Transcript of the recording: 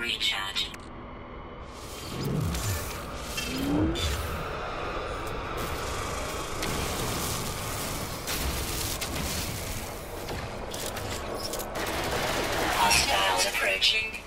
Recharge. recharge. approaching.